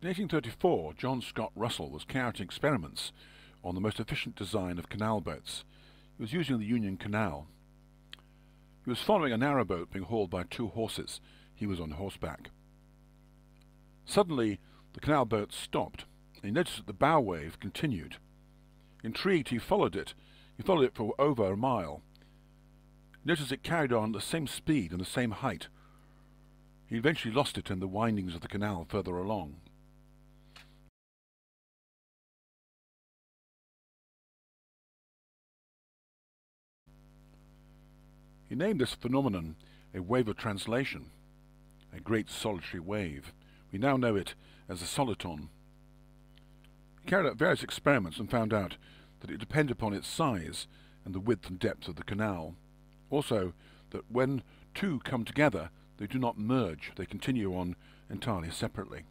In 1834, John Scott Russell was carrying experiments on the most efficient design of canal boats. He was using the Union Canal. He was following a narrow boat being hauled by two horses. He was on horseback. Suddenly, the canal boat stopped, and he noticed that the bow wave continued. Intrigued, he followed it. He followed it for over a mile. He noticed it carried on at the same speed and the same height. He eventually lost it in the windings of the canal further along. He named this phenomenon a wave of translation, a great solitary wave. We now know it as a soliton. He carried out various experiments and found out that it depended upon its size and the width and depth of the canal. Also, that when two come together, they do not merge, they continue on entirely separately.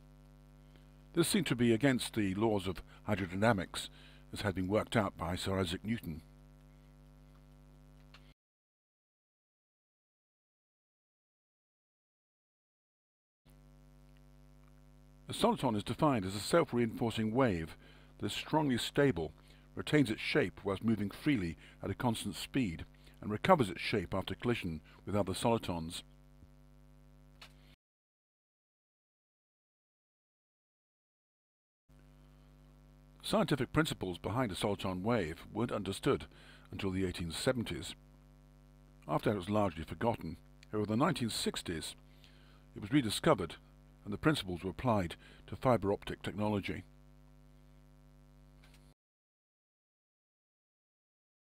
This seemed to be against the laws of hydrodynamics as had been worked out by Sir Isaac Newton. A soliton is defined as a self-reinforcing wave that is strongly stable, retains its shape whilst moving freely at a constant speed, and recovers its shape after collision with other solitons. Scientific principles behind a soliton wave weren't understood until the 1870s. After it was largely forgotten, over the 1960s it was rediscovered and the principles were applied to fiber optic technology.